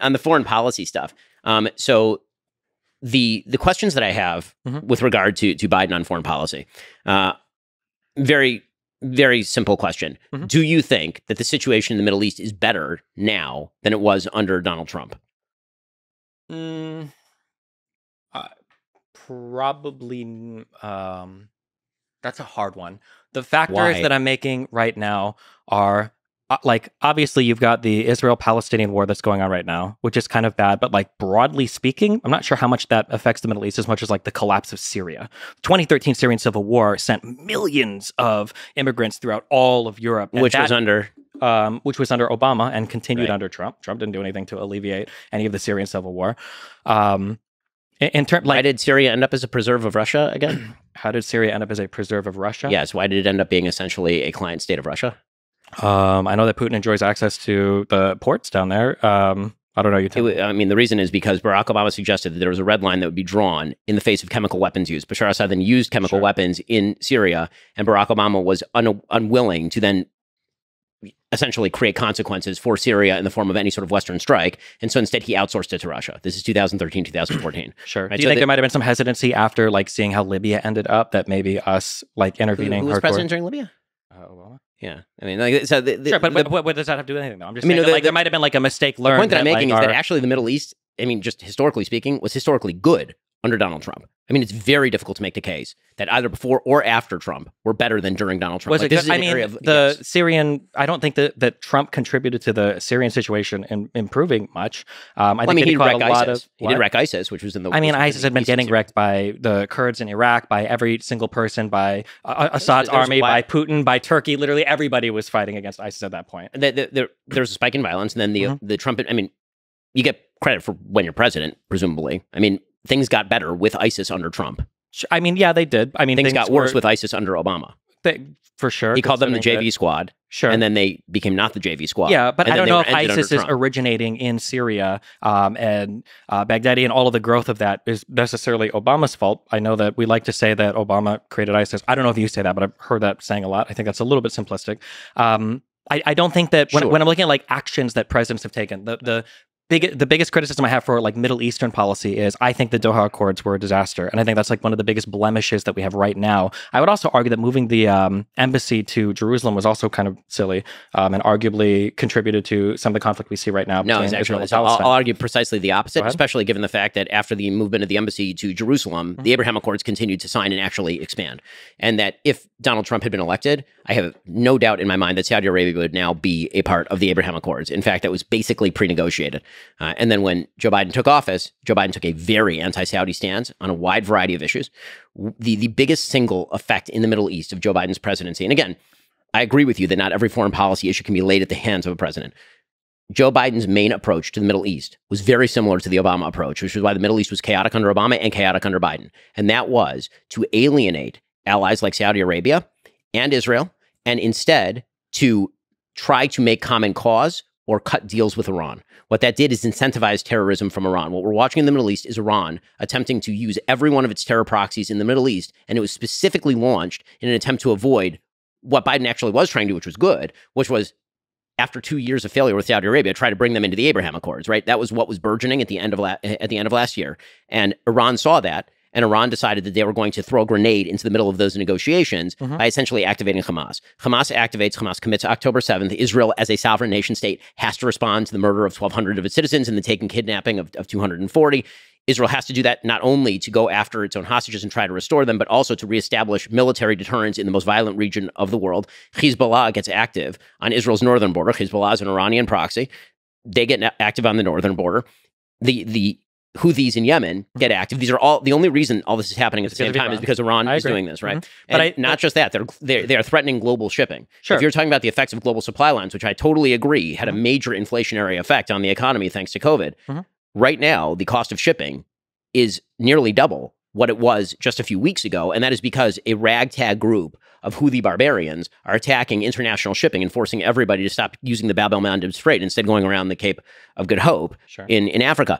on the foreign policy stuff. Um, so the the questions that I have Mhm. with regard to to Biden on foreign policy, uh, very very simple question: Mhm. Do you think that the situation in the Middle East is better now than it was under Donald Trump? Mm, uh, probably. Um, that's a hard one. The factors Why? that I'm making right now are like obviously you've got the Israel-Palestinian war that's going on right now, which is kind of bad. But like broadly speaking, I'm not sure how much that affects the Middle East as much as like the collapse of Syria. 2013 Syrian civil war sent millions of immigrants throughout all of Europe, Which that was under um, which was under Obama and continued Right. under Trump. Trump didn't do anything to alleviate any of the Syrian civil war. Um, in, in terms, why did Syria end up as a preserve of Russia again? how did Syria end up as a preserve of Russia? yes, why did it end up being essentially a client state of Russia? Um, I know that Putin enjoys access to the ports down there. Um, I don't know. You It tell I mean, the reason is because Barack Obama suggested that there was a red line that would be drawn in the face of chemical weapons use. Bashar Assad then used chemical Sure. weapons in Syria, and Barack Obama was un- unwilling to then essentially create consequences for Syria in the form of any sort of Western strike. And so instead, he outsourced it to Russia. This is 2013, 2014. Sure. Right, Do you so think the- there might have been some hesitancy after like seeing how Libya ended up that maybe us like Who, intervening? who was hardcore- president during Libya? Uh, Obama? Yeah, I mean, like, so the, the, Sure, but, the- but what, what does that have to do with anything? Though I'm just I mean, saying no, the- like there might have been like a mistake the learned. point that I'm making like, is that actually the Middle East, I mean, just historically speaking, was historically good under Donald Trump. I mean, it's very difficult to make the case that either before or after Trump were better than during Donald Trump. Was Like, it this is I an mean, of the yes. Syrian. I don't think that, that Trump contributed to the Syrian situation in improving much. Um, I Well, I mean, he, wrecked a lot ISIS. of. He did wreck ISIS, which was in the. I mean, was ISIS had been getting wrecked by the Kurds in Iraq, by every single person, by uh, Assad's there's army, by Putin, by Turkey. Literally, everybody was fighting against ISIS at that point. The, the, the, there's a spike in violence, and then the Mhm. the Trump. I mean, you get credit for when you're president, presumably. I mean, things got better with ISIS under Trump. I mean, yeah, they did. I mean, Things, got worse were- with ISIS under Obama. they, for sure. He called them the JV that- squad, Sure. and then they became not the JV squad. Yeah, but I don't know if ISIS is originating in Syria um, and uh, Baghdadi and all of the growth of that is necessarily Obama's fault. I know that we like to say that Obama created ISIS. I don't know if you say that, but I've heard that saying a lot. I think that's a little bit simplistic. Um, I, I don't think that when, Sure. when I'm looking at like actions that presidents have taken, the the big the biggest criticism I have for like Middle Eastern policy is I think the Doha Accords were a disaster, and I think that's like one of the biggest blemishes that we have right now. I would also argue that moving the um, embassy to Jerusalem was also kind of silly um, and arguably contributed to some of the conflict we see right now. No, exactly. Israel and So I'll, I'll argue precisely the opposite, especially given the fact that after the movement of the embassy to Jerusalem, Mm-hmm. the Abraham Accords continued to sign and actually expand. And that if Donald Trump had been elected, I have no doubt in my mind that Saudi Arabia would now be a part of the Abraham Accords. In fact, that was basically pre negotiated. Uh, and then when Joe Biden took office, Joe Biden took a very anti Saudi stance on a wide variety of issues. The, the biggest single effect in the Middle East of Joe Biden's presidency, and again, I agree with you that not every foreign policy issue can be laid at the hands of a president. Joe Biden's main approach to the Middle East was very similar to the Obama approach, which is why the Middle East was chaotic under Obama and chaotic under Biden. And that was to alienate allies like Saudi Arabia and Israel, and instead to try to make common cause or cut deals with Iran. What that did is incentivize terrorism from Iran. What we're watching in the Middle East is Iran attempting to use every one of its terror proxies in the Middle East, and it was specifically launched in an attempt to avoid what Biden actually was trying to do, which was good, which was after two years of failure with Saudi Arabia, try to bring them into the Abraham Accords. Right, that was what was burgeoning at the end of la- at the end of last year, and Iran saw that, and Iran decided that they were going to throw a grenade into the middle of those negotiations Mhm. by essentially activating Hamas. Hamas activates, Hamas commits October 7th. Israel, as a sovereign nation state, has to respond to the murder of 1,200 of its citizens and the taken kidnapping of, of 240. Israel has to do that not only to go after its own hostages and try to restore them, but also to reestablish military deterrence in the most violent region of the world. Hezbollah gets active on Israel's northern border. Hezbollah is an Iranian proxy. They get active on the northern border. The the Houthis in Yemen get active. These are all the only reason all this is happening at the because same time Iran. is because Iran I is agree. doing this, right? Mhm. But And I- not just that, they're, they're they are threatening global shipping. Sure. If you're talking about the effects of global supply lines, which I totally agree had a major inflationary effect on the economy thanks to COVID, Mhm. right now the cost of shipping is nearly double what it was just a few weeks ago, and that is because a ragtag group of Houthi barbarians are attacking international shipping and forcing everybody to stop using the Bab el Mandeb Strait instead going around the Cape of Good Hope Sure. in, in Africa.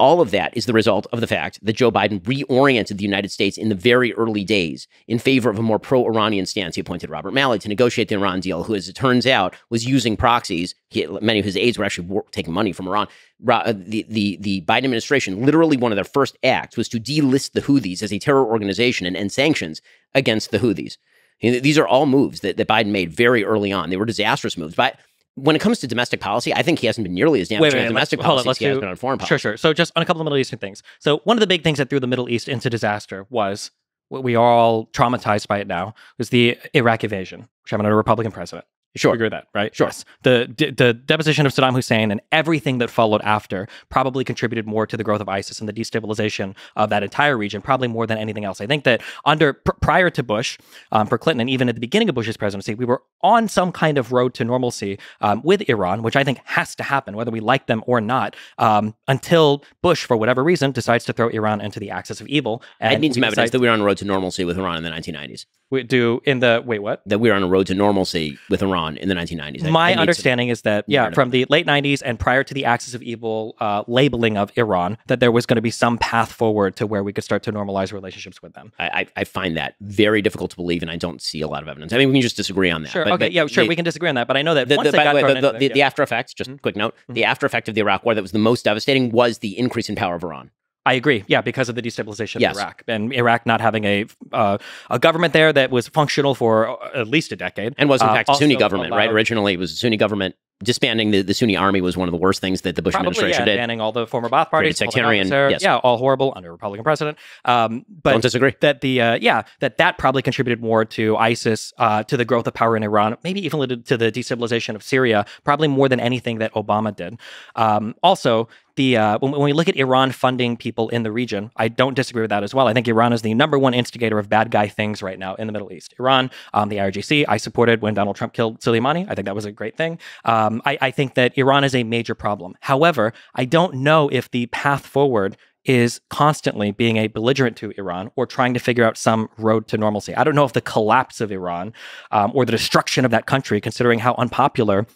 All of that is the result of the fact that Joe Biden reoriented the United States in the very early days in favor of a more pro Iranian stance. He appointed Robert Malley to negotiate the Iran deal, who, as it turns out, was using proxies. He, many of his aides were actually taking money from Iran. Uh, the, the, the Biden administration, literally one of their first acts was to delist the Houthis as a terror organization and end sanctions against the Houthis. These are all moves that, that Biden made very early on. They were disastrous moves. But when it comes to domestic policy, I think he hasn't been nearly as damaging on domestic policy as he has been on foreign policy. Sure, sure. So just on a couple of Middle Eastern things. So one of the big things that threw the Middle East into disaster was what we are all traumatized by it now was the Iraq invasion, which happened under a Republican president. Sure. You agree with that, right? Sure. Yes. The, the deposition of Saddam Hussein and everything that followed after probably contributed more to the growth of ISIS and the destabilization of that entire region, probably more than anything else. I think that under pr- prior to Bush, um, for Clinton, and even at the beginning of Bush's presidency, we were on some kind of road to normalcy um, with Iran, which I think has to happen, whether we like them or not, um, until Bush, for whatever reason, decides to throw Iran into the axis of evil. I need some evidence that we were on a road to normalcy with Iran in the 1990s. We do in the wait what that we were on a road to normalcy with Iran in the 1990s. My I understanding is that yeah, from the late 90s and prior to the axis of evil uh, labeling of Iran, that there was going to be some path forward to where we could start to normalize relationships with them. I, I find that very difficult to believe, and I don't see a lot of evidence. I mean, we can just disagree on that. Sure. But, okay. But yeah. Sure. The, we can disagree on that, but I know that the, once the, they got way, the, the, the, yeah. after effects. Just mm-hmm. quick note: mm-hmm. the after effect of the Iraq War that was the most devastating was the increase in power of Iran. I agree. Yeah, because of the destabilization yes. of Iraq and Iraq not having a uh, a government there that was functional for at least a decade, and was in fact uh, a Sunni government. Right? Originally, it was a Sunni government disbanding the, the Sunni army was one of the worst things that the Bush Probably, administration yeah, did. Banning all the former Ba'ath parties, sectarian, yes. yeah, all horrible under a Republican president. Um, but don't disagree that the uh, yeah that that probably contributed more to ISIS, uh, to the growth of power in Iran, maybe even to the destabilization of Syria, probably more than anything that Obama did. Um, also, the uh, when, when, we look at Iran funding people in the region, I don't disagree with that as well. I think Iran is the number one instigator of bad guy things right now in the Middle East. Iran, um, the IRGC, I supported when Donald Trump killed Soleimani. I think that was a great thing. Um, I, I think that Iran is a major problem. However, I don't know if the path forward is constantly being a belligerent to Iran or trying to figure out some road to normalcy. I don't know if the collapse of Iran um, or the destruction of that country, considering how unpopular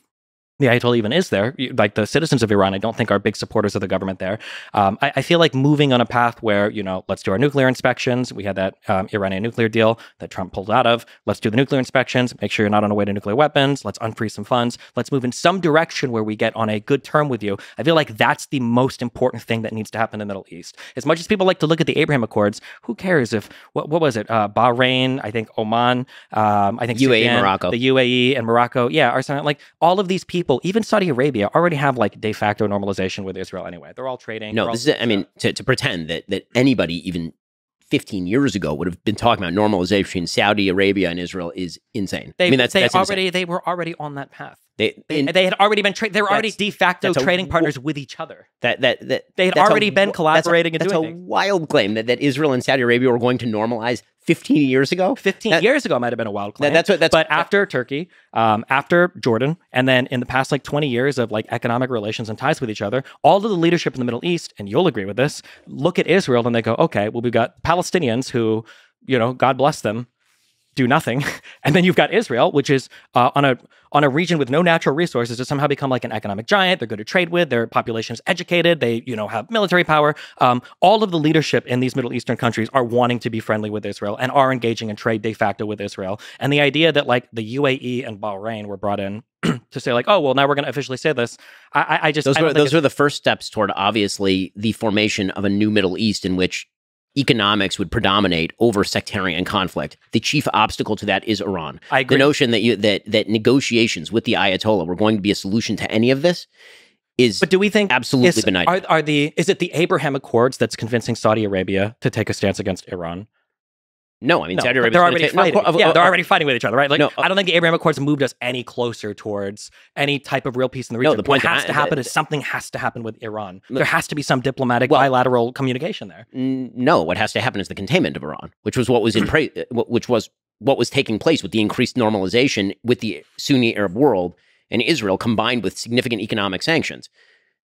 the Ayatollah even is there. Like the citizens of Iran, I don't think are big supporters of the government there. Um, I, I, feel like moving on a path where, you know, let's do our nuclear inspections. We had that um, Iranian nuclear deal that Trump pulled out of. Let's do the nuclear inspections. Make sure you're not on a way to nuclear weapons. Let's unfreeze some funds. Let's move in some direction where we get on a good term with you. I feel like that's the most important thing that needs to happen in the Middle East. As much as people like to look at the Abraham Accords, who cares if, what, what was it? Uh, Bahrain, I think Oman, um, I think UAE, Sudan, Morocco. The UAE and Morocco. Yeah, are like all of these people people, even Saudi Arabia, already have like de facto normalization with Israel anyway. They're all trading. No, this is, I mean, to, to pretend that, that anybody even 15 years ago would have been talking about normalization between Saudi Arabia and Israel is insane. They, I mean, that's, they that's already insane. they were already on that path. They, they, in, they had already been tra- they were already de facto a, trading partners with each other. That that that they had already a, been collaborating that's and a, doing. That's a wild claim that, that Israel and Saudi Arabia were going to normalize 15 years ago. 15 that, years ago might have been a wild claim. That, that's what that's. But after Turkey, um, after Jordan, and then in the past like 20 years of like economic relations and ties with each other, all of the leadership in the Middle East, and you'll agree with this, look at Israel and they go, okay, well we've got Palestinians who, you know, God bless them do nothing, and then you've got Israel, which is uh, on a on a region with no natural resources to somehow become like an economic giant. They're good to trade with. Their population is educated. They you know have military power. Um, all of the leadership in these Middle Eastern countries are wanting to be friendly with Israel and are engaging in trade de facto with Israel. And the idea that like the UAE and Bahrain were brought in to say like, oh well, now we're going to officially say this. I, I just those I were those were the first steps toward obviously the formation of a new Middle East in which economics would predominate over sectarian conflict. The chief obstacle to that is Iran. I agree. The notion that you that that negotiations with the Ayatollah were going to be a solution to any of this is but do we think absolutely is. Are, are the is it the Abraham Accords that's convincing Saudi Arabia to take a stance against Iran? No, I mean no, Saudi Arabia. They're already fighting. No, uh, yeah, they're uh, already fighting with each other, right? Like, no, uh I don't think the Abraham Accords moved us any closer towards any type of real peace in the region. No, the point what has I, to happen is something has to happen with Iran. Look, there has to be some diplomatic well, bilateral communication there. No, what has to happen is the containment of Iran, which was what was in pra- which was what was taking place with the increased normalization with the Sunni Arab world and Israel, combined with significant economic sanctions.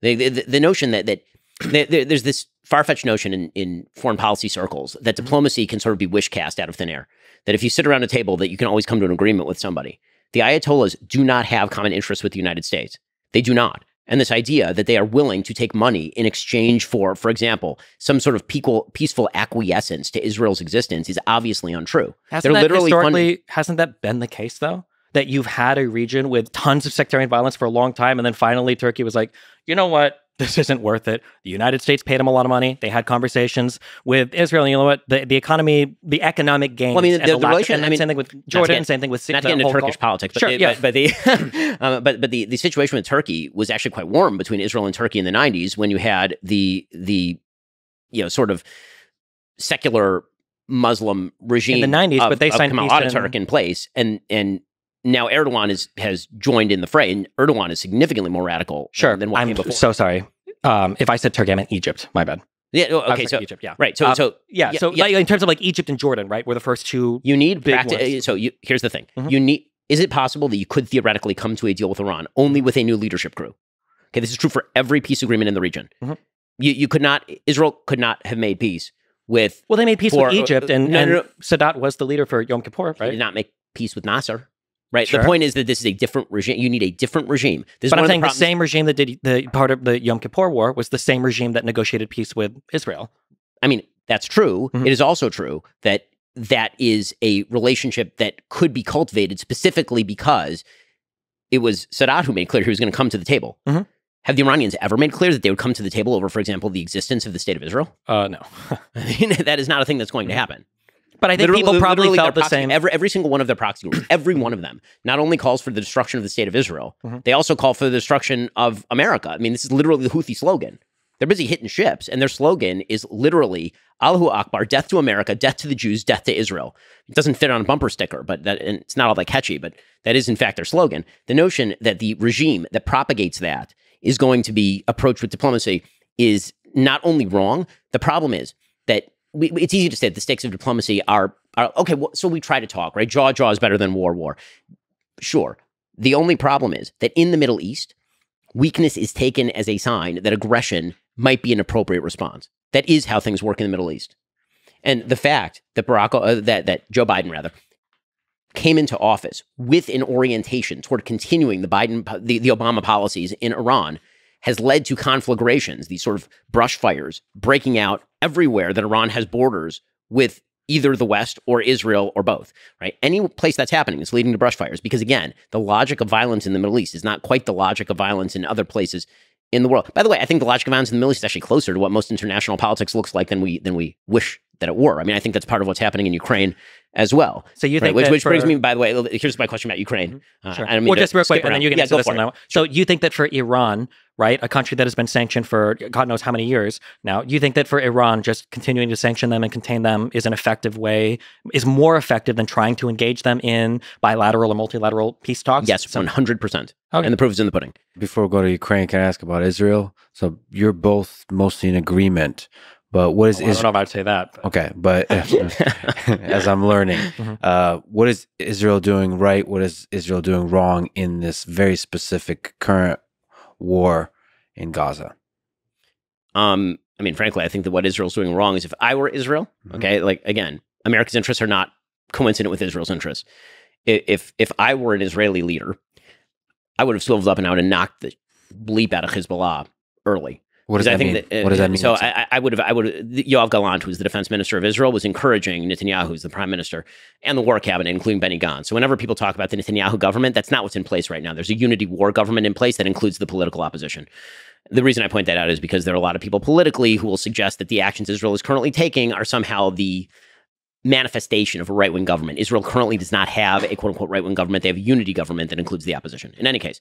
The the, the notion that that there, there's this far-fetched notion in, in foreign policy circles that Mm-hmm. diplomacy can sort of be wish cast out of thin air. That if you sit around a table, that you can always come to an agreement with somebody. The Ayatollahs do not have common interests with the United States. They do not. And this idea that they are willing to take money in exchange for, for example, some sort of peaceful, peaceful acquiescence to Israel's existence is obviously untrue. Hasn't They're that literally historically funding- hasn't that been the case though? That you've had a region with tons of sectarian violence for a long time, and then finally Turkey was like, you know what, this isn't worth it. The United States paid them a lot of money. They had conversations with Israel. And you know what? The, the economy, the economic gains. Well, I mean, the- the lack- relation- I mean, same thing with Jordan. get- same thing with not the to get into Turkish Gulf- politics, but Sure, the, yeah. but, but the um, but but the, the situation with Turkey was actually quite warm between Israel and Turkey in the '90s when you had the the you know sort of secular Muslim regime In the 90s, of, but they signed Kemal in- in place, and and now Erdogan is has joined in the fray, and Erdogan is significantly more radical Sure. than, what I'm came before. so sorry. Um, if I said Turkey, I meant Egypt. My bad. yeah, oh, okay, so Egypt. Yeah. right, so Um, so Yeah. Yeah, so yeah. like, in terms of like Egypt and Jordan, right, were the first two. You need big practi- ones. So you, here's the thing: Mhm. you need. Is it possible that you could theoretically come to a deal with Iran only with a new leadership crew? Okay, this is true for every peace agreement in the region. Mhm. You you could not. Israel could not have made peace with. Well, they made peace For- with Egypt, and, no, and no, no. Sadat was the leader for Yom Kippur, right? did not make peace with Nasser. Right. Sure. The point is that this is a different regime. You need a different regime. This But I'm saying the, problems- same regime that did the part of the Yom Kippur War was the same regime that negotiated peace with Israel. I mean, that's true. Mhm. It is also true that that is a relationship that could be cultivated specifically because it was Sadat who made clear he was going to come to the table. Mhm. Have the Iranians ever made clear that they would come to the table over, for example, the existence of the state of Israel? Uh, no. I mean, that is not a thing that's going to happen. But I think Literally- people probably literally their felt the proxy- same. Every, every single one of their proxy groups, every one of them, not only calls for the destruction of the state of Israel, Mhm. they also call for the destruction of America. I mean, this is literally the Houthi slogan. They're busy hitting ships, and their slogan is literally Allahu Akbar, death to America, death to the Jews, death to Israel. It doesn't fit on a bumper sticker, but that and it's not all that catchy, but that is in fact their slogan. The notion that the regime that propagates that is going to be approached with diplomacy is not only wrong. The problem is that we, it's easy to say the stakes of diplomacy are, are okay. Well, so we try to talk, right? Jaw jaw is better than war war. Sure. The only problem is that in the Middle East, weakness is taken as a sign that aggression might be an appropriate response. That is how things work in the Middle East. And the fact that Barack, uh, that that Joe Biden rather, came into office with an orientation toward continuing the Biden, the, the Obama policies in Iran has led to conflagrations, these sort of brush fires breaking out everywhere that Iran has borders with either the West or Israel or both, right? Any place that's happening is leading to brush fires because, again, the logic of violence in the Middle East is not quite the logic of violence in other places in the world. By the way, I think the logic of violence in the Middle East is actually closer to what most international politics looks like than we than we wish that it were. I mean, I think that's part of what's happening in Ukraine as well. so you Right, think which, that which brings for- me, by the way, here's my question about Ukraine. Uh, Sure. I mean Well, to just real quick, skip and then you can yeah, answer go this for one it. So you think that for Iran, right, a country that has been sanctioned for God knows how many years now, you think that for Iran, just continuing to sanction them and contain them is an effective way, is more effective than trying to engage them in bilateral or multilateral peace talks? Yes, So- one hundred percent. Okay. And the proof is in the pudding. Before we go to Ukraine, can I ask about Israel? So you're both mostly in agreement, but what is Well, I don't Israel? know if I'd say that. but- Okay, but as I'm learning, Mhm. uh, what is Israel doing right? What is Israel doing wrong in this very specific current war in Gaza? Um, I mean, frankly, I think that what Israel's doing wrong is if I were Israel, Mhm. okay, like again, America's interests are not coincident with Israel's interests. If if I were an Israeli leader, I would have swiveled up and out and knocked the bleep out of Hezbollah early. What does that I mean? think that, uh, what does that mean? So I, I- would have, I would, Yoav Gallant, who's the defense minister of Israel, was encouraging Netanyahu, who's the prime minister, and the war cabinet, including Benny Gantz. So whenever people talk about the Netanyahu government, that's not what's in place right now. There's a unity war government in place that includes the political opposition. The reason I point that out is because there are a lot of people politically who will suggest that the actions Israel is currently taking are somehow the manifestation of a right wing government. Israel currently does not have a quote unquote right wing government. They have a unity government that includes the opposition. In any case,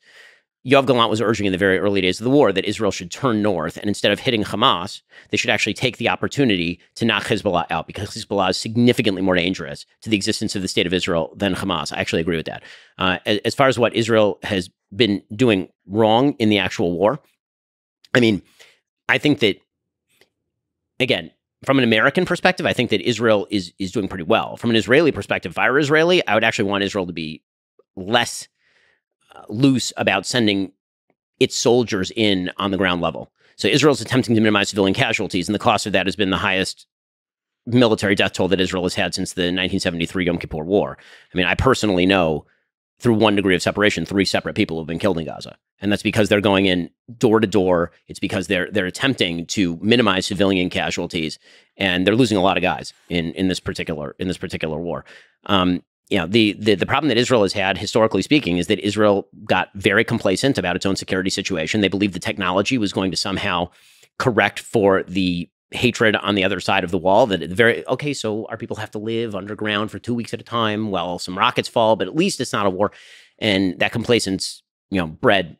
Yoav Gallant was urging in the very early days of the war that Israel should turn north and instead of hitting Hamas, they should actually take the opportunity to knock Hezbollah out because Hezbollah is significantly more dangerous to the existence of the state of Israel than Hamas. I actually agree with that. Uh, as, far as what Israel has been doing wrong in the actual war, I mean, I think that again, from an American perspective, I think that Israel is is doing pretty well. From an Israeli perspective, if I were Israeli, I would actually want Israel to be less loose about sending its soldiers in on the ground level. So Israel's attempting to minimize civilian casualties, and the cost of that has been the highest military death toll that Israel has had since the 1973 Yom Kippur War. I mean, I personally know through one degree of separation, three separate people have been killed in Gaza. And that's because they're going in door to door. It's because they're they're attempting to minimize civilian casualties, and they're losing a lot of guys in in this particular in this particular war. Um, you know, the, the the problem that Israel has had, historically speaking, is that Israel got very complacent about its own security situation. They believed the technology was going to somehow correct for the hatred on the other side of the wall that very okay so our people have to live underground for two weeks at a time while some rockets fall but at least it's not a war and that complacence you know bred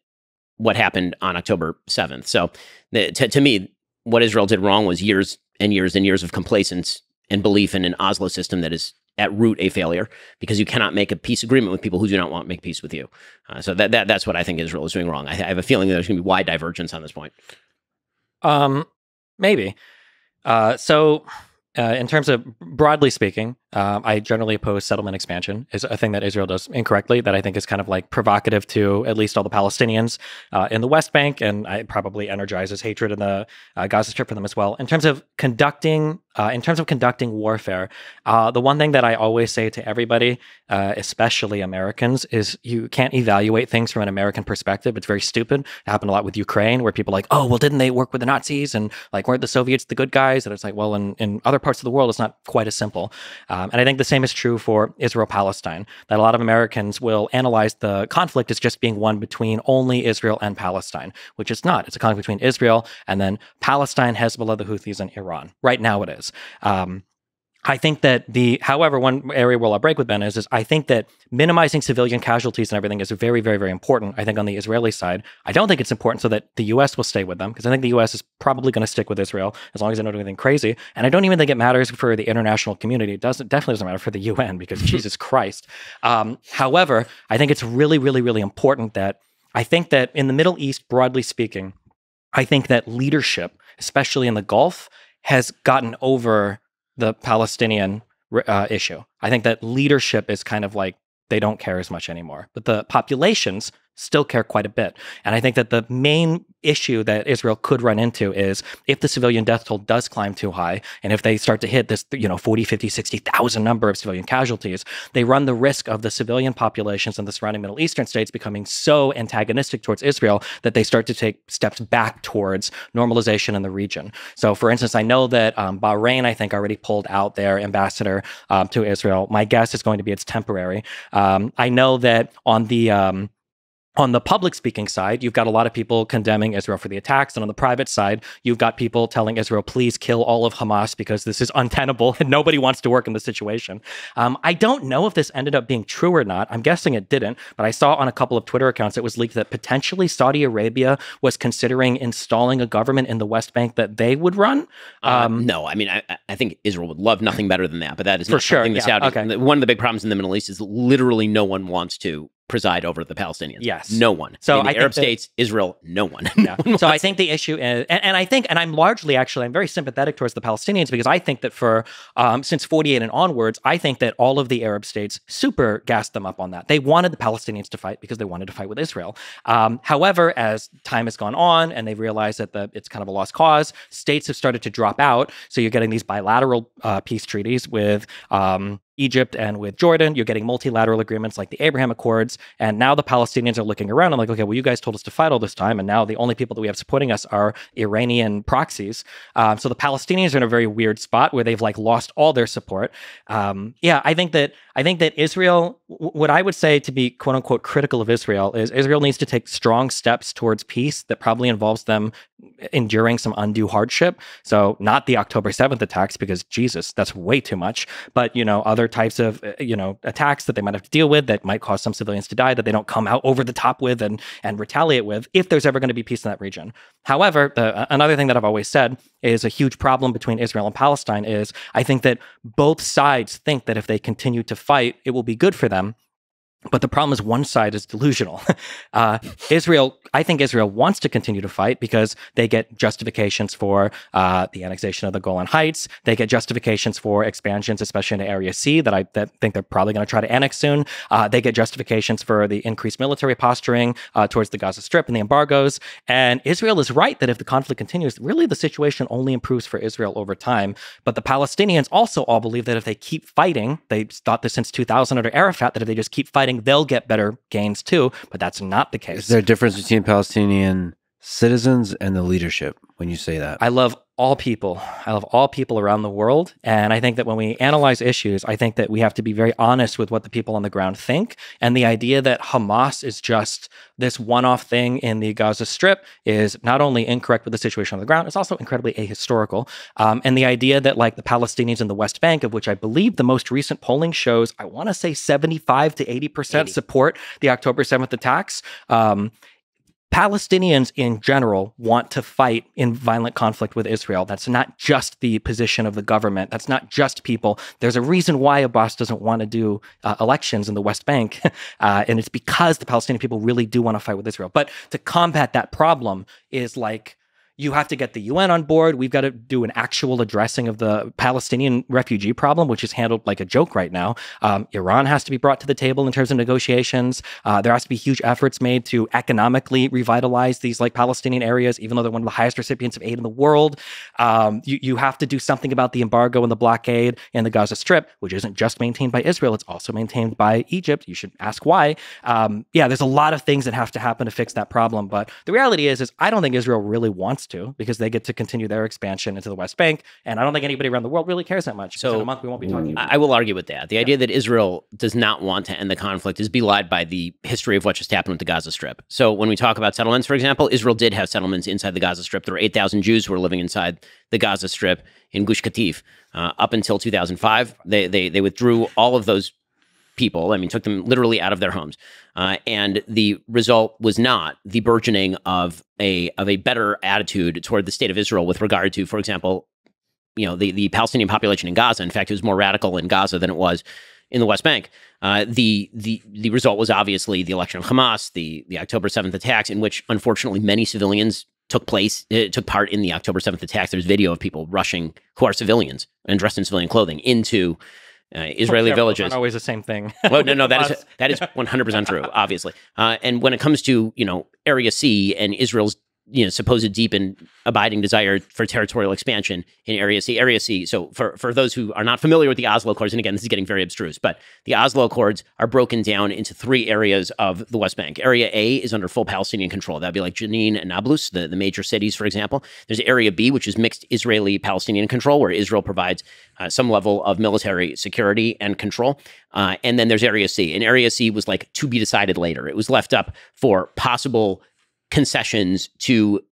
what happened on october 7th so the, to, to me what israel did wrong was years and years and years of complacence and belief in an oslo system that is at root a failure because you cannot make a peace agreement with people who do not want to make peace with you. Uh, so that, that that's what i think israel is doing wrong. I, I have a feeling there's going to be wide divergence on this point. Um maybe. Uh, so, uh, in terms of broadly speaking, um, I generally oppose settlement expansion. Is a thing that Israel does incorrectly that I think is kind of like provocative to at least all the Palestinians uh, in the West Bank, and it probably energizes hatred in the uh, Gaza Strip for them as well. In terms of conducting, uh, in terms of conducting warfare, uh, the one thing that I always say to everybody, uh, especially Americans, is you can't evaluate things from an American perspective. It's very stupid. It happened a lot with Ukraine, where people like, oh, well, didn't they work with the Nazis and like weren't the Soviets the good guys? And it's like, well, in in other parts of the world, it's not quite as simple. Um, and I think the same is true for Israel Palestine, that a lot of Americans will analyze the conflict as just being one between only Israel and Palestine, which it's not. It's a conflict between Israel and then Palestine, Hezbollah, the Houthis, and Iran. Right now it is. Um, I think that the, however, one area where I'll break with Ben is, is I think that minimizing civilian casualties and everything is very, very, very important. I think on the Israeli side, I don't think it's important so that the U.S. will stay with them because I think the U.S. is probably going to stick with Israel as long as they don't do anything crazy. And I don't even think it matters for the international community. It doesn't definitely doesn't matter for the UN because Jesus Christ. Um, however, I think it's really, really, really important that I think that in the Middle East, broadly speaking, I think that leadership, especially in the Gulf, has gotten over the Palestinian uh, issue. I think that leadership is kind of like they don't care as much anymore, but the populations still care quite a bit. And I think that the main issue that Israel could run into is if the civilian death toll does climb too high and if they start to hit this you know 40 50 60,000 number of civilian casualties they run the risk of the civilian populations in the surrounding middle eastern states becoming so antagonistic towards Israel that they start to take steps back towards normalization in the region. So for instance I know that um, Bahrain I think already pulled out their ambassador um, to Israel. My guess is going to be it's temporary. Um, I know that on the um, on the public speaking side, you've got a lot of people condemning Israel for the attacks. And on the private side, you've got people telling Israel, please kill all of Hamas because this is untenable and nobody wants to work in this situation. Um, I don't know if this ended up being true or not. I'm guessing it didn't, but I saw on a couple of Twitter accounts it was leaked that potentially Saudi Arabia was considering installing a government in the West Bank that they would run. Uh, um, uh, no, I mean, I, I, think Israel would love nothing better than that, but that is for sure. The yeah, okay. One of the big problems in the Middle East is literally no one wants to preside over the Palestinians. Yes. No one. So in the I Arab states, Israel, no one. Yeah. no one so I think the issue is, and, and, I think, and I'm largely actually, I'm very sympathetic towards the Palestinians because I think that for, um, since 48 and onwards, I think that all of the Arab states super gassed them up on that. They wanted the Palestinians to fight because they wanted to fight with Israel. Um, however, as time has gone on and they realized that the, it's kind of a lost cause, states have started to drop out. So you're getting these bilateral uh, peace treaties with, um, Egypt and with Jordan. You're getting multilateral agreements like the Abraham Accords. And now the Palestinians are looking around. I'm like, okay, well, you guys told us to fight all this time. And now the only people that we have supporting us are Iranian proxies. Um, so the Palestinians are in a very weird spot where they've like lost all their support. Um, yeah, I think that I think that Israel, what I would say to be quote unquote critical of Israel is Israel needs to take strong steps towards peace that probably involves them enduring some undue hardship. So not the October 7th attacks because Jesus, that's way too much, but you know, other types of, uh, you know, attacks that they might have to deal with that might cause some civilians to die that they don't come out over the top with and, and retaliate with if there's ever going to be peace in that region. However, the, another thing that I've always said is a huge problem between Israel and Palestine is I think that both sides think that if they continue to fight, it will be good for them. But the problem is one side is delusional. Uh, Israel, I think Israel wants to continue to fight because they get justifications for uh, the annexation of the Golan Heights. They get justifications for expansions, especially into Area C, that I that think they're probably going to try to annex soon. Uh, they get justifications for the increased military posturing uh, towards the Gaza Strip and the embargoes. And Israel is right that if the conflict continues, really the situation only improves for Israel over time. But the Palestinians also all believe that if they keep fighting, they thought this since 2000 under Arafat, that if they just keep fighting planning, they'll get better gains too. But that's not the case. Is there a difference between Palestinian citizens and the leadership when you say that? I love all people. I love all people around the world. And I think that when we analyze issues, I think that we have to be very honest with what the people on the ground think. And the idea that Hamas is just this one off thing in the Gaza Strip is not only incorrect with the situation on the ground, it's also incredibly ahistorical. Um, and the idea that, like, the Palestinians in the West Bank, of which I believe the most recent polling shows, I want to say 75 to 80% 80. support the October 7th attacks. Um, Palestinians in general want to fight in violent conflict with Israel. That's not just the position of the government. That's not just people. There's a reason why Abbas doesn't want to do uh, elections in the West Bank. Uh, and it's because the Palestinian people really do want to fight with Israel. But to combat that problem is like, you have to get the UN on board. We've got to do an actual addressing of the Palestinian refugee problem, which is handled like a joke right now. Um, Iran has to be brought to the table in terms of negotiations. Uh, there has to be huge efforts made to economically revitalize these like Palestinian areas, even though they're one of the highest recipients of aid in the world. Um, you, you have to do something about the embargo and the blockade in the Gaza Strip, which isn't just maintained by Israel, it's also maintained by Egypt. You should ask why. Um, yeah, there's a lot of things that have to happen to fix that problem. But the reality is, is I don't think Israel really wants to because they get to continue their expansion into the West Bank. And I don't think anybody around the world really cares that much. So- in a month, we won't be talking about I I will argue with that. The idea that Israel does not want to end the conflict is belied by the history of what just happened with the Gaza Strip. So, when we talk about settlements, for example, Israel did have settlements inside the Gaza Strip. There were 8,000 Jews who were living inside the Gaza Strip in Gush Katif uh, up until 2005. They, they, they withdrew all of those people. I mean, took them literally out of their homes, uh, and the result was not the burgeoning of a of a better attitude toward the state of Israel with regard to, for example, you know, the the Palestinian population in Gaza. In fact, it was more radical in Gaza than it was in the West Bank. Uh, the the the result was obviously the election of Hamas, the the October seventh attacks, in which unfortunately many civilians took place uh, took part in the October seventh attacks. There's video of people rushing who are civilians and dressed in civilian clothing into uh, Israeli Careful, villages. It's not always the same thing. Well, no, no, that is that is one hundred percent true, obviously. Uh, and when it comes to you know Area C and Israel's you know supposed deep and abiding desire for territorial expansion in Area C, Area C. So for for those who are not familiar with the Oslo Accords, and again, this is getting very abstruse, but the Oslo Accords are broken down into three areas of the West Bank. Area A is under full Palestinian control. That'd be like Jenin and Nablus, the, the major cities, for example. There's Area B, which is mixed Israeli Palestinian control, where Israel provides uh, some level of military security and control. Uh, and then there's Area C. And Area C was like to be decided later. It was left up for possible concessions to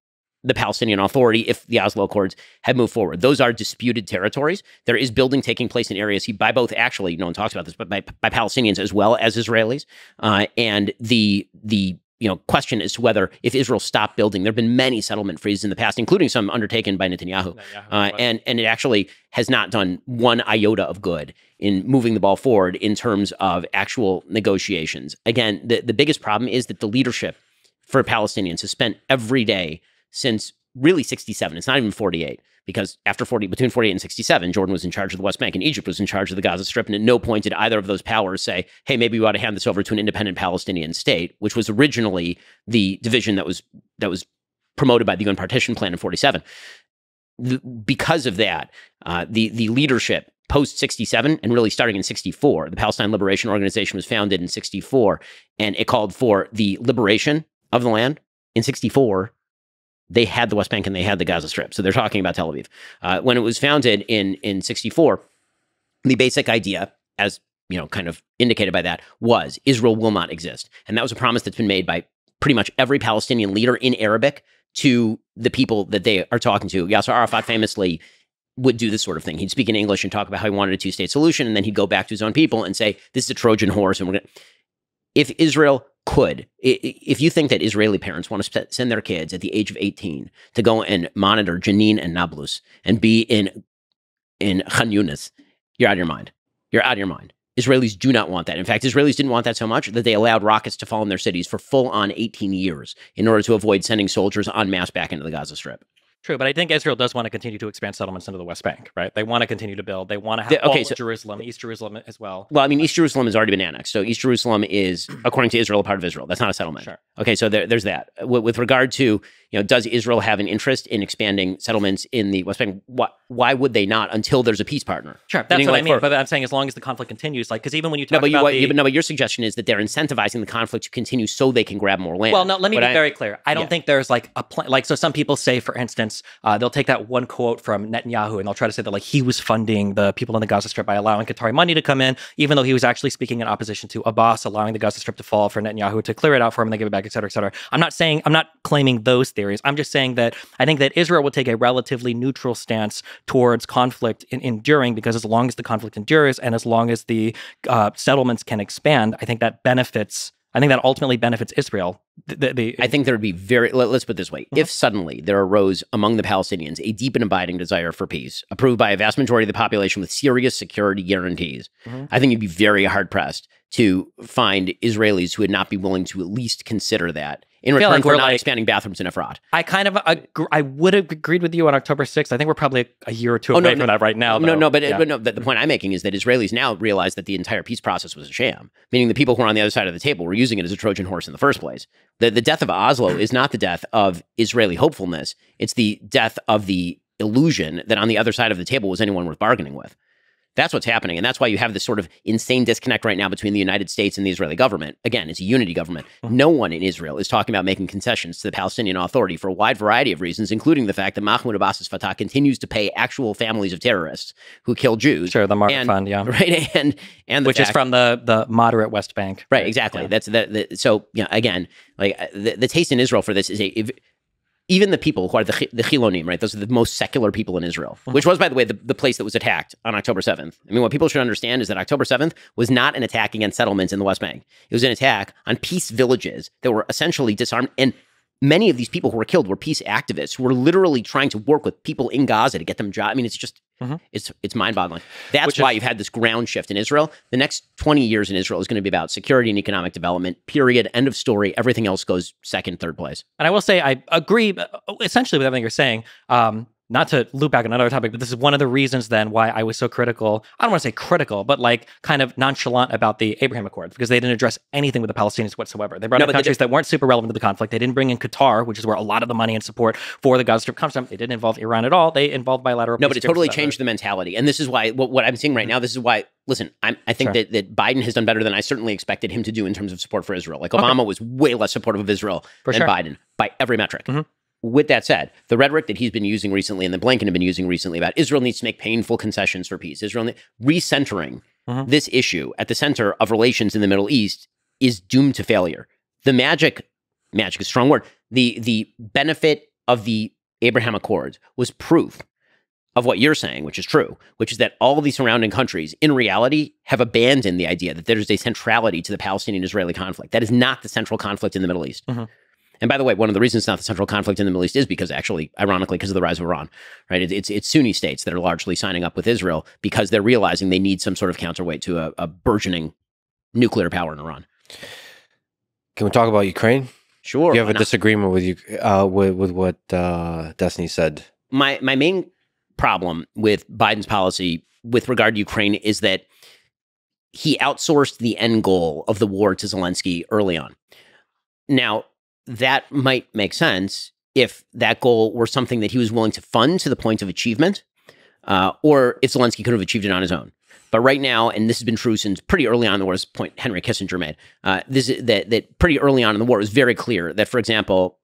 the Palestinian Authority if the Oslo Accords had moved forward. Those are disputed territories. There is building taking place in areas by both, actually, no one talks about this, but by, by Palestinians as well as Israelis. Uh, and the the you know question as to whether if Israel stopped building, there have been many settlement freezes in the past, including some undertaken by Netanyahu. Uh, and and it actually has not done one iota of good in moving the ball forward in terms of actual negotiations. Again, the, the biggest problem is that the leadership for Palestinians has spent every day since really 67. It's not even 48 because after 40 between 48 and 67 Jordan was in charge of the West Bank and Egypt was in charge of the Gaza Strip and at no point did either of those powers say hey maybe we ought to hand this over to an independent Palestinian state which was originally the division that was that was promoted by the UN partition plan in 47 the, because of that uh, the the leadership post 67 and really starting in 64 the Palestine Liberation Organization was founded in 64 and it called for the liberation of the land in 64 they had the West Bank and they had the Gaza Strip. So they're talking about Tel Aviv. Uh, when it was founded in in 64, the basic idea, as you know, kind of indicated by that, was Israel will not exist, and that was a promise that's been made by pretty much every Palestinian leader in Arabic to the people that they are talking to. Yasser Arafat famously would do this sort of thing. He'd speak in English and talk about how he wanted a two-state solution, and then he'd go back to his own people and say, "This is a Trojan horse," and we're going. to If Israel could, if you think that Israeli parents want to send their kids at the age of 18 to go and monitor Jenin and Nablus and be in in Khan Yunis, you're out of your mind. You're out of your mind. Israelis do not want that. In fact, Israelis didn't want that so much that they allowed rockets to fall in their cities for full on 18 years in order to avoid sending soldiers en masse back into the Gaza Strip. True, but I think Israel does want to continue to expand settlements into the West Bank, right? They want to continue to build. They want to have The- okay, all so- Jerusalem, East Jerusalem as well. Well, I mean, East Jerusalem has already been annexed. So East Jerusalem is, according to Israel, a part of Israel. That's not a settlement. Sure. Okay, so there, there's that. With, with regard to you know, does Israel have an interest in expanding settlements in the West Bank? Why, why would they not until there's a peace partner? Sure, that's Meaning, what I mean. for- but I'm saying as long as the conflict continues, like because even when you No, talk but, you, about what, the, you- but no, but your suggestion is that they're incentivizing the conflict to continue so they can grab more land. Well, no, let me What be I- very clear. I don't Yeah. think there's like a plan. Like, so some people say, for instance, uh, they'll take that one quote from Netanyahu and they'll try to say that like he was funding the people in the Gaza Strip by allowing Qatari money to come in, even though he was actually speaking in opposition to Abbas, allowing the Gaza Strip to fall for Netanyahu to clear it out for him and they give it back, et cetera, et cetera. I'm not saying, I'm not claiming those theories. I'm just saying that I think that Israel will take a relatively neutral stance towards conflict in, enduring because as long as the conflict endures and as long as the uh, settlements can expand, I think that benefits. I think that ultimately benefits Israel. The, the, I think there would be very, let, us put it this way. Mm-hmm. If suddenly there arose among the Palestinians a deep and abiding desire for peace, approved by a vast majority of the population with serious security guarantees, Mhm. I think you'd be very hard pressed to find Israelis who would not be willing to at least consider that in return like for we're not like- expanding bathrooms in Efrat. I kind of uh, ag- I would have agreed with you on October 6th. I think we're probably a year or two Oh, no, away no. from that right now. no, though. no, but, Yeah. but no, the, the point I'm making is that Israelis now realize that the entire peace process was a sham, meaning the people who are on the other side of the table were using it as a Trojan horse in the first place. The, the death of Oslo is not the death of Israeli hopefulness, it's the death of the illusion that on the other side of the table was anyone worth bargaining with. That's what's happening. And that's why you have this sort of insane disconnect right now between the United States and the Israeli government. Again, it's a unity government. Mm-hmm. No one in Israel is talking about making concessions to the Palestinian Authority for a wide variety of reasons, including the fact that Mahmoud Abbas's Fatah continues to pay actual families of terrorists who kill Jews. sure the market and- fund, yeah, Right. And and the which is from the the moderate West Bank. Right, exactly. Yeah. That's that. The, so yeah, again, like the, the taste in Israel for this is a. Even the people who are the, the Chilonim, right? Those are the most secular people in Israel, Mm-hmm. which was, by the way, the, the place that was attacked on October 7th. I mean, what people should understand is that October 7th was not an attack against settlements in the West Bank. It was an attack on peace villages that were essentially disarmed. And many of these people who were killed were peace activists who were literally trying to work with people in Gaza to get them jobs. I mean, it's just, Mhm. it's it's mind boggling. That's Which why is- you've had this ground shift in Israel. The next 20 years in Israel is going to be about security and economic development, period. End of story. Everything else goes second, third place. And I will say I agree uh, essentially with everything you're saying. Um, not to loop back on another topic, but this is one of the reasons then why I was so critical. I don't want to say critical, but like kind of nonchalant about the Abraham Accords because they didn't address anything with the Palestinians whatsoever. They brought No, in countries that weren't super relevant to the conflict. They didn't bring in Qatar, which is where a lot of the money and support for the Gaza Strip comes from. They didn't involve Iran at all. They involved bilateral. No, but it totally changed the mentality. And this is why what, what I'm seeing right now, this is why, listen, I'm, I think Sure. that, that Biden has done better than I certainly expected him to do in terms of support for Israel. Like Obama was way less supportive of Israel For than sure. Biden by every metric. Mhm. With that said, the rhetoric that he's been using recently and that Blinken have been using recently about Israel needs to make painful concessions for peace, Israel ne- recentering Mhm. this issue at the center of relations in the Middle East is doomed to failure. The magic, magic is a strong word. The the benefit of the Abraham Accords was proof of what you're saying, which is true, which is that all of these surrounding countries, in reality, have abandoned the idea that there's a centrality to the Palestinian Israeli conflict. That is not the central conflict in the Middle East. Mhm. And by the way, one of the reasons it's not the central conflict in the Middle East is because, actually, ironically, because of the rise of Iran, right? It, it's it's Sunni states that are largely signing up with Israel because they're realizing they need some sort of counterweight to a, a burgeoning nuclear power in Iran. Can we talk about Ukraine? Sure. you have a not? disagreement with you uh, with with what uh, Destiny said. my my main problem with Biden's policy with regard to Ukraine is that he outsourced the end goal of the war to Zelensky early on. Now, that might make sense if that goal were something that he was willing to fund to the point of achievement, uh, or if Zelensky could have achieved it on his own. But right now, and this has been true since pretty early on in the war, this point Henry Kissinger made, uh, this that that pretty early on in the war it was very clear that, for example,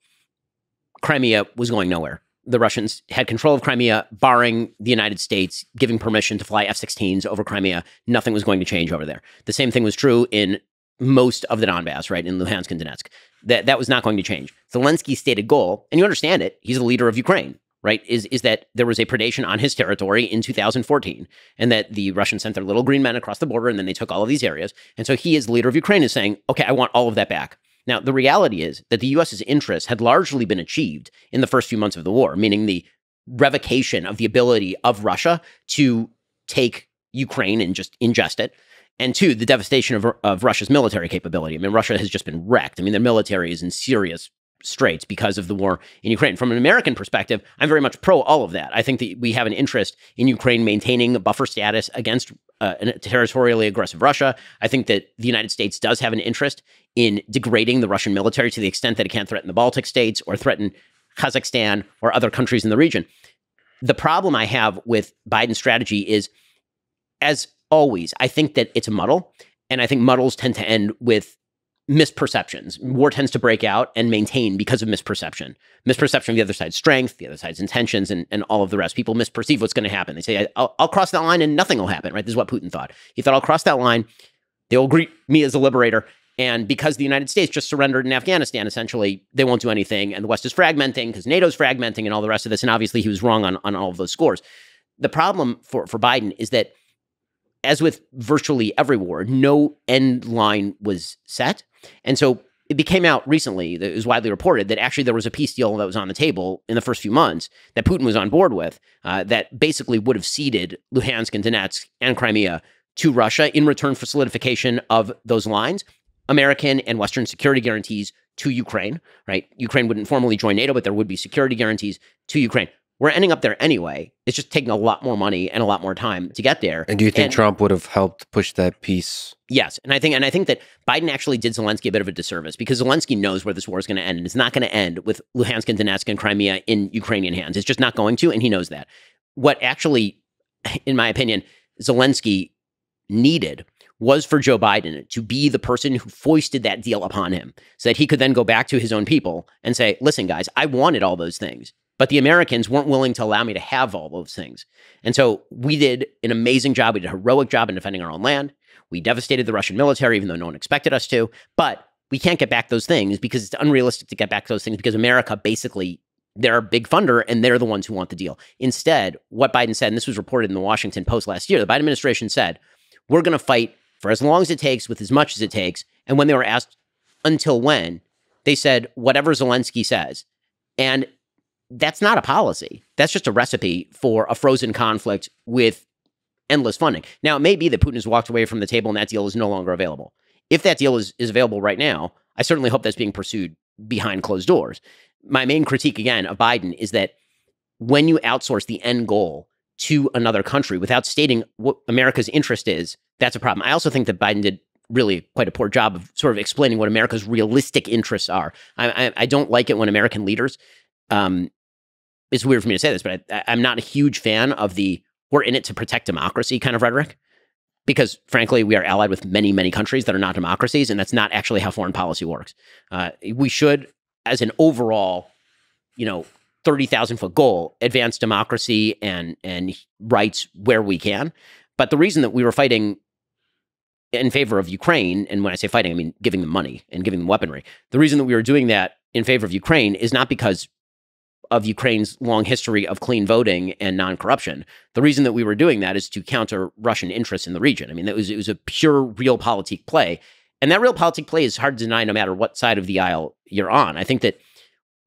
Crimea was going nowhere. The Russians had control of Crimea, barring the United States giving permission to fly F 16s over Crimea. Nothing was going to change over there. The same thing was true in most of the Donbass, right, in Luhansk and Donetsk. That, that was not going to change. Zelensky's stated goal, and you understand it, he's the leader of Ukraine, right, is, is that there was a predation on his territory in 2014, and that the Russians sent their little green men across the border, and then they took all of these areas. And so he, as the leader of Ukraine, is saying, okay, I want all of that back. Now, the reality is that the US's interests had largely been achieved in the first few months of the war, meaning the revocation of the ability of Russia to take Ukraine and just ingest it. And two, the devastation of, of Russia's military capability. I mean, Russia has just been wrecked. I mean, their military is in serious straits because of the war in Ukraine. From an American perspective, I'm very much pro all of that. I think that we have an interest in Ukraine maintaining a buffer status against uh, a territorially aggressive Russia. I think that the United States does have an interest in degrading the Russian military to the extent that it can't threaten the Baltic states or threaten Kazakhstan or other countries in the region. The problem I have with Biden's strategy is, as always, I think that it's a muddle. And I think muddles tend to end with misperceptions. War tends to break out and maintain because of misperception. Misperception of the other side's strength, the other side's intentions, and, and all of the rest. People misperceive what's going to happen. They say, I'll, I'll cross that line and nothing will happen, right? This is what Putin thought. He thought, I'll cross that line. They'll greet me as a liberator. And because the United States just surrendered in Afghanistan, essentially, they won't do anything. And the West is fragmenting because NATO's fragmenting and all the rest of this. And obviously, he was wrong on, on all of those scores. The problem for, for Biden is that, as with virtually every war, no end line was set. And so it became out recently, it was widely reported that actually there was a peace deal that was on the table in the first few months that Putin was on board with uh, that basically would have ceded Luhansk and Donetsk and Crimea to Russia in return for solidification of those lines, American and Western security guarantees to Ukraine, right? Ukraine wouldn't formally join NATO, but there would be security guarantees to Ukraine. We're ending up there anyway. It's just taking a lot more money and a lot more time to get there. And do you think And- Trump would have helped push that piece? Yes, and I think and I think that Biden actually did Zelensky a bit of a disservice because Zelensky knows where this war is going to end, and it's not going to end with Luhansk and Donetsk and Crimea in Ukrainian hands. It's just not going to, and he knows that. What actually, in my opinion, Zelensky needed was for Joe Biden to be the person who foisted that deal upon him, so that he could then go back to his own people and say, "Listen, guys, I wanted all those things." But the Americans weren't willing to allow me to have all those things. And so we did an amazing job. We did a heroic job in defending our own land. We devastated the Russian military, even though no one expected us to. But we can't get back those things because it's unrealistic to get back those things because America basically, they're a big funder and they're the ones who want the deal. Instead, what Biden said, and this was reported in the Washington Post last year, the Biden administration said, we're going to fight for as long as it takes with as much as it takes. And when they were asked until when, they said, whatever Zelensky says. And that's not a policy. That's just a recipe for a frozen conflict with endless funding. Now, it may be that Putin has walked away from the table and that deal is no longer available. If that deal is, is available right now, I certainly hope that's being pursued behind closed doors. My main critique, again, of Biden is that when you outsource the end goal to another country without stating what America's interest is, that's a problem. I also think that Biden did really quite a poor job of sort of explaining what America's realistic interests are. I, I, I don't like it when American leaders um, it's weird for me to say this, but I, I'm not a huge fan of the we're in it to protect democracy kind of rhetoric. Because frankly, we are allied with many, many countries that are not democracies, and that's not actually how foreign policy works. Uh, we should, as an overall, you know, thirty thousand foot goal, advance democracy and and rights where we can. But the reason that we were fighting in favor of Ukraine, and when I say fighting, I mean giving them money and giving them weaponry. The reason that we were doing that in favor of Ukraine is not because of Ukraine's long history of clean voting and non-corruption. The reason that we were doing that is to counter Russian interests in the region. I mean, it was it was a pure real realpolitik play, and that real realpolitik play is hard to deny no matter what side of the aisle you're on. I think that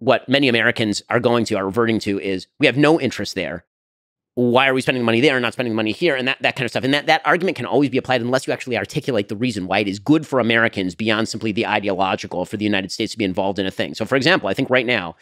what many Americans are going to are reverting to is we have no interest there. Why are we spending money there and not spending money here and that, that kind of stuff? And that, that argument can always be applied unless you actually articulate the reason why it is good for Americans beyond simply the ideological for the United States to be involved in a thing. So, for example, I think right now,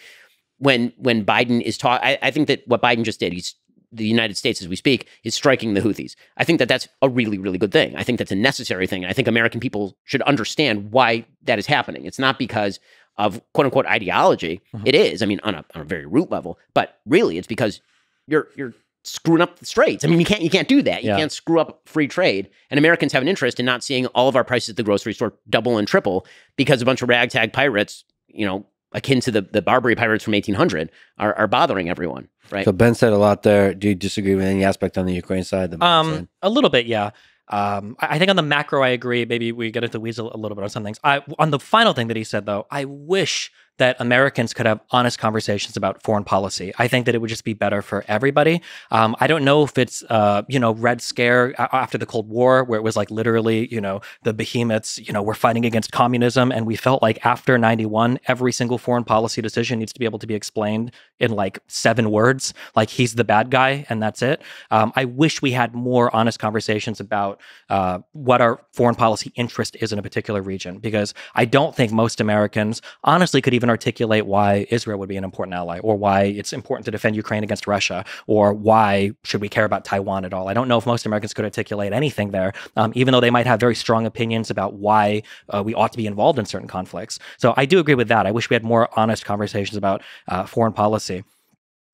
when when Biden is talking, I think that what Biden just did, he's the United States as we speak is striking the Houthis. I think that that's a really really good thing. I think that's a necessary thing. I think American people should understand why that is happening. It's not because of quote unquote ideology. Mhm. It is. I mean, on a on a very root level, but really, it's because you're you're screwing up the straits. I mean, you can't you can't do that. You Yeah. can't screw up free trade. And Americans have an interest in not seeing all of our prices at the grocery store double and triple because a bunch of ragtag pirates, you know, akin to the, the Barbary pirates from 1800, are, are bothering everyone, right? So Ben said a lot there. Do you disagree with any aspect on the Ukraine side? That Ben Um, said? a little bit, yeah. Um, I I think on the macro, I agree. Maybe we get into the weeds a, a little bit on some things. I on the final thing that he said, though, I wish that Americans could have honest conversations about foreign policy. I think that it would just be better for everybody. Um, I don't know if it's uh, you know Red Scare after the Cold War, where it was like literally you know the behemoths, you know, we're fighting against communism, and we felt like after '91, every single foreign policy decision needs to be able to be explained in like seven words, like he's the bad guy and that's it. Um, I wish we had more honest conversations about uh, what our foreign policy interest is in a particular region, because I don't think most Americans honestly could even even articulate why Israel would be an important ally or why it's important to defend Ukraine against Russia or why should we care about Taiwan at all. I don't know if most Americans could articulate anything there, um, even though they might have very strong opinions about why uh, we ought to be involved in certain conflicts. So I do agree with that. I wish we had more honest conversations about uh, foreign policy.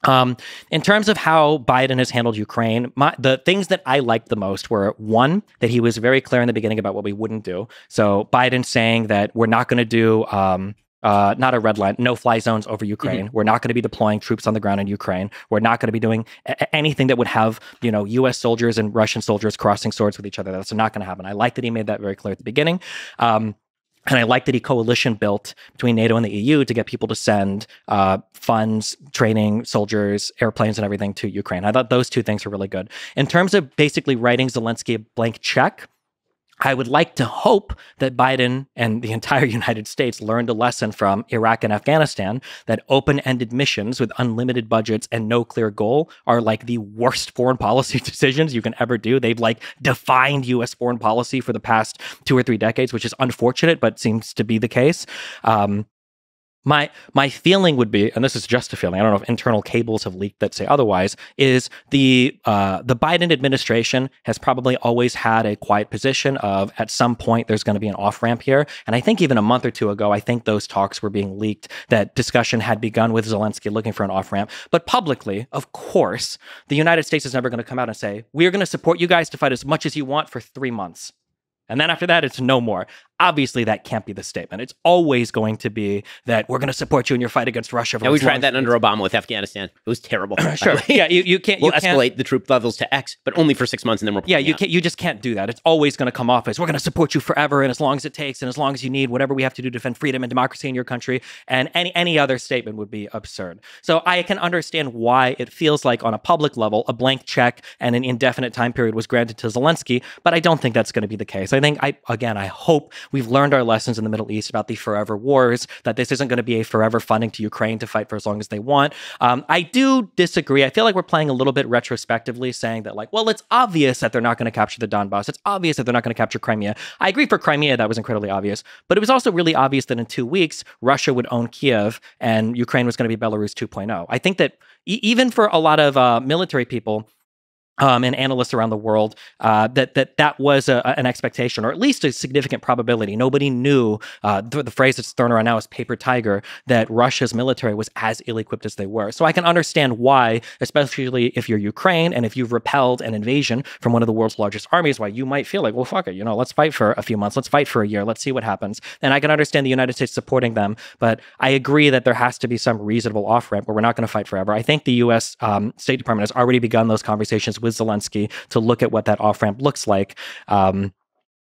Um, in terms of how Biden has handled Ukraine, my, the things that I liked the most were one, that he was very clear in the beginning about what we wouldn't do. So Biden saying that we're not going to do, um, uh, not a red line, no fly zones over Ukraine. Mm-hmm. We're not going to be deploying troops on the ground in Ukraine. We're not going to be doing a- anything that would have, you know, U.S. soldiers and Russian soldiers crossing swords with each other. That's not going to happen. I like that he made that very clear at the beginning. Um, and I like that he coalition built between NATO and the EU to get people to send uh, funds, training, soldiers, airplanes, and everything to Ukraine. I thought those two things were really good. In terms of basically writing Zelensky a blank check, I would like to hope that Biden and the entire United States learned a lesson from Iraq and Afghanistan that open ended missions with unlimited budgets and no clear goal are like the worst foreign policy decisions you can ever do. They've like defined US foreign policy for the past two or three decades, which is unfortunate, but seems to be the case. Um, my my feeling would be, and this is just a feeling. I don't know if internal cables have leaked that say otherwise. Is the uh, the Biden administration has probably always had a quiet position of at some point there's going to be an off ramp here, and I think even a month or two ago, I think those talks were being leaked. That discussion had begun with Zelensky looking for an off ramp, but publicly, of course, the United States is never going to come out and say we are going to support you guys to fight as much as you want for three months. And then after that, it's no more. Obviously, that can't be the statement. It's always going to be that we're going to support you in your fight against Russia. Yeah, we tried that under Obama with Afghanistan. It was terrible. sure. yeah, you, you can't. We'll you escalate can't, the troop levels to X, but only for six months, and then we're yeah. You can't. You just can't do that. It's always going to come off as we're going to support you forever, and as long as it takes, and as long as you need, whatever we have to do to defend freedom and democracy in your country. And any any other statement would be absurd. So I can understand why it feels like on a public level, a blank check and an indefinite time period was granted to Zelensky, but I don't think that's going to be the case. I think I again, I hope we've learned our lessons in the Middle East about the forever wars, that this isn't going to be a forever funding to Ukraine to fight for as long as they want. Um, I do disagree. I feel like we're playing a little bit retrospectively, saying that, like, well, it's obvious that they're not going to capture the Donbass. It's obvious that they're not going to capture Crimea. I agree for Crimea, that was incredibly obvious. But it was also really obvious that in two weeks, Russia would own Kiev and Ukraine was going to be Belarus 2.0. I think that e- even for a lot of uh, military people, um, and analysts around the world uh, that that that was a, an expectation, or at least a significant probability. Nobody knew uh, the, phrase that's thrown around now is "paper tiger" that Russia's military was as ill-equipped as they were. So I can understand why, especially if you're Ukraine and if you've repelled an invasion from one of the world's largest armies, why you might feel like, well, fuck it, you know, let's fight for a few months, let's fight for a year, let's see what happens. And I can understand the United States supporting them, but I agree that there has to be some reasonable off ramp where we're not going to fight forever. I think the U.S. Um, State Department has already begun those conversations with Zelensky to look at what that off ramp looks like. Um,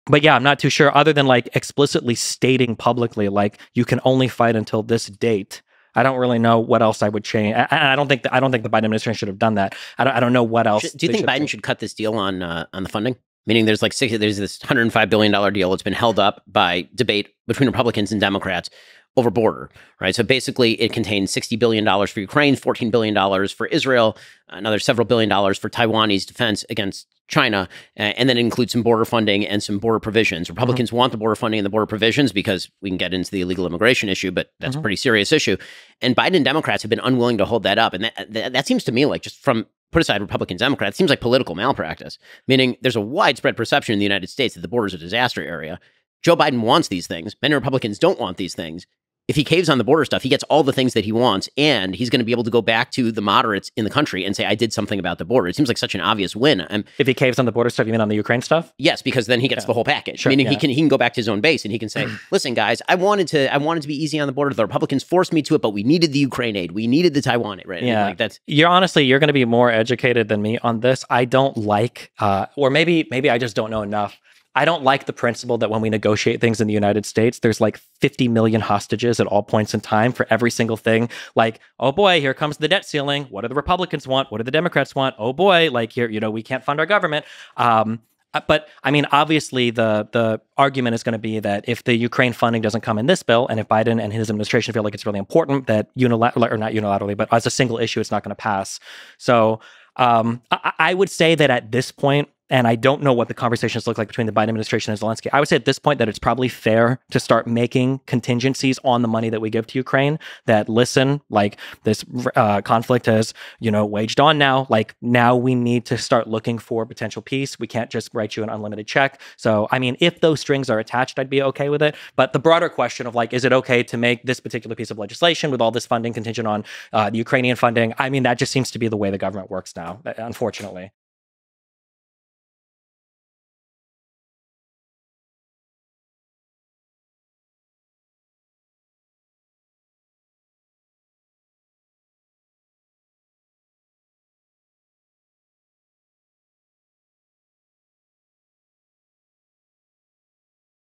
but yeah, I'm not too sure. Other than like explicitly stating publicly, like you can only fight until this date. I don't really know what else I would change. I, I don't think the, I don't think the Biden administration should have done that. I don't, I don't know what else. Should, do you think Biden should cut this deal on uh, on the funding? Meaning, there's like six, there's this 105 billion dollar deal that's been held up by debate between Republicans and Democrats over border, right? So basically, it contains $60 billion for Ukraine, $14 billion for Israel, another several billion dollars for Taiwanese defense against China, and then it includes some border funding and some border provisions. Mm-hmm. Republicans mm-hmm. want the border funding and the border provisions because we can get into the illegal immigration issue, but that's mm-hmm. a pretty serious issue. And Biden Democrats have been unwilling to hold that up. And that, that, that seems to me like just from put aside Republicans, Democrats, seems like political malpractice, meaning there's a widespread perception in the United States that the border is a disaster area. Joe Biden wants these things. Many Republicans don't want these things if he caves on the border stuff, he gets all the things that he wants, and he's going to be able to go back to the moderates in the country and say, "I did something about the border." It seems like such an obvious win. Um, if he caves on the border stuff, you mean on the Ukraine stuff? Yes, because then he gets yeah. the whole package. Sure, Meaning yeah. he can he can go back to his own base and he can say, "Listen, guys, I wanted to I wanted to be easy on the border. The Republicans forced me to it, but we needed the Ukraine aid. We needed the Taiwan aid. Right? Yeah, like that's you're honestly you're going to be more educated than me on this. I don't like, uh, or maybe maybe I just don't know enough I don't like the principle that when we negotiate things in the United States, there's like 50 million hostages at all points in time for every single thing. Like, oh boy, here comes the debt ceiling. What do the Republicans want? What do the Democrats want? Oh boy, like here, you know, we can't fund our government. Um, uh, but I mean, obviously, the the argument is going to be that if the Ukraine funding doesn't come in this bill, and if Biden and his administration feel like it's really important, that unilaterally or not unilaterally, but as a single issue, it's not going to pass. So um, I, I would say that at this point, and I don't know what the conversations look like between the Biden administration and Zelensky. I would say at this point that it's probably fair to start making contingencies on the money that we give to Ukraine. That listen, like this uh, conflict has, you know, waged on now. Like now we need to start looking for potential peace. We can't just write you an unlimited check. So I mean, if those strings are attached, I'd be okay with it. But the broader question of like, is it okay to make this particular piece of legislation with all this funding contingent on uh, the Ukrainian funding? I mean, that just seems to be the way the government works now, unfortunately.